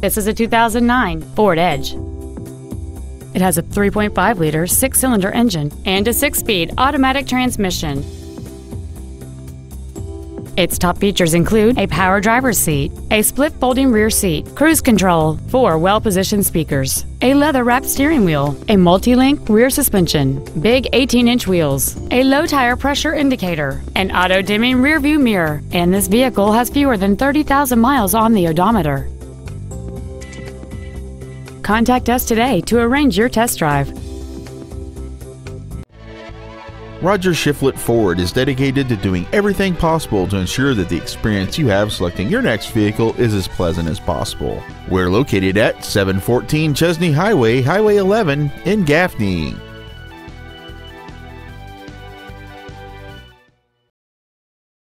This is a 2009 Ford Edge. It has a 3.5 liter six cylinder engine and a six speed automatic transmission. Its top features include a power driver's seat, a split folding rear seat, cruise control, four well positioned speakers, a leather wrapped steering wheel, a multi link rear suspension, big 18 inch wheels, a low tire pressure indicator, an auto dimming rear view mirror, and this vehicle has fewer than 30,000 miles on the odometer. Contact us today to arrange your test drive. Roger Shiflett Ford is dedicated to doing everything possible to ensure that the experience you have selecting your next vehicle is as pleasant as possible. We're located at 714 Chesnee Highway, Highway 11 in Gaffney.